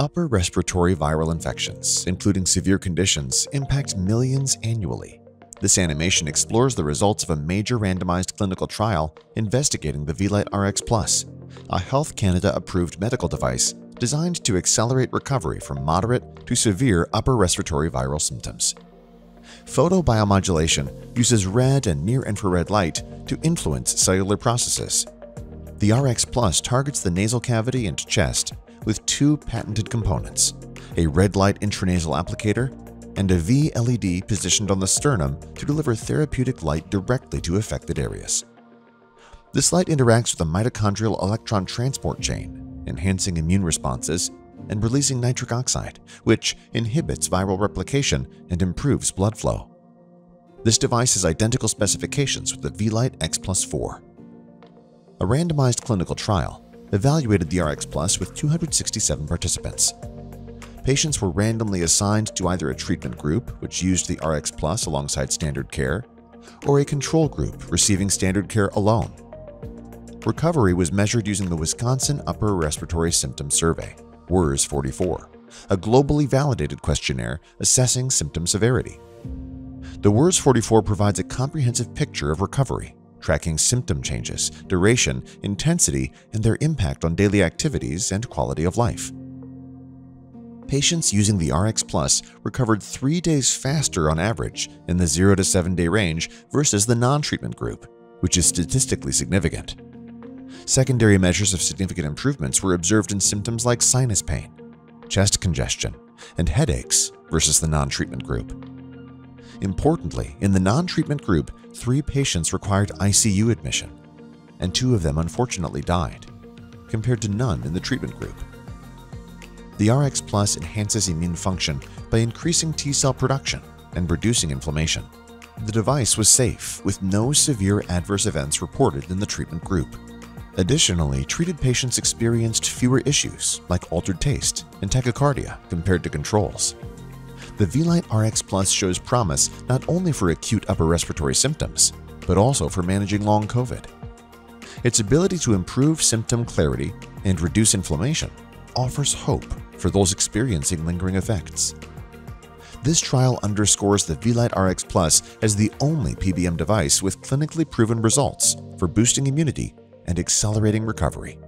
Upper respiratory viral infections, including severe conditions, impact millions annually. This animation explores the results of a major randomized clinical trial investigating the Vielight RX Plus, a Health Canada approved medical device designed to accelerate recovery from moderate to severe upper respiratory viral symptoms. Photobiomodulation uses red and near infrared light to influence cellular processes. The RX Plus targets the nasal cavity and chest with two patented components a red light intranasal applicator and a VLED positioned on the sternum to deliver therapeutic light directly to affected areas. This light interacts with the mitochondrial electron transport chain, enhancing immune responses and releasing nitric oxide, which inhibits viral replication and improves blood flow. This device has identical specifications with the Vielight X Plus 4. A randomized clinical trial evaluated the RX Plus with 267 participants. Patients were randomly assigned to either a treatment group, which used the RX Plus alongside standard care, or a control group receiving standard care alone. Recovery was measured using the Wisconsin Upper Respiratory Symptom Survey, WURSS 44, a globally validated questionnaire assessing symptom severity. The WURSS 44 provides a comprehensive picture of recovery, tracking symptom changes, duration, intensity, and their impact on daily activities and quality of life. Patients using the RX Plus recovered three days faster on average in the 0 to 7 day range versus the non treatment group, which is statistically significant. Secondary measures of significant improvements were observed in symptoms like sinus pain, chest congestion, and headaches versus the non treatment group. Importantly, in the non treatment group, three patients required ICU admission, and two of them unfortunately died, compared to none in the treatment group. The RX Plus enhances immune function by increasing T cell production and reducing inflammation. The device was safe, with no severe adverse events reported in the treatment group. Additionally, treated patients experienced fewer issues like altered taste and tachycardia compared to controls. The Vielight RX Plus shows promise not only for acute upper respiratory symptoms, but also for managing long COVID. Its ability to improve symptom clarity and reduce inflammation offers hope for those experiencing lingering effects. This trial underscores the Vielight RX Plus as the only PBM device with clinically proven results for boosting immunity and accelerating recovery.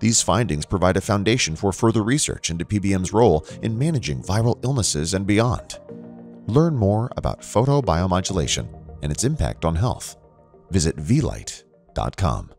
These findings provide a foundation for further research into PBM's role in managing viral illnesses and beyond. Learn more about photobiomodulation and its impact on health. Visit vielight.com.